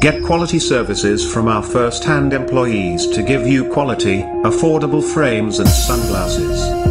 Get quality services from our first-hand employees to give you quality, affordable frames and sunglasses.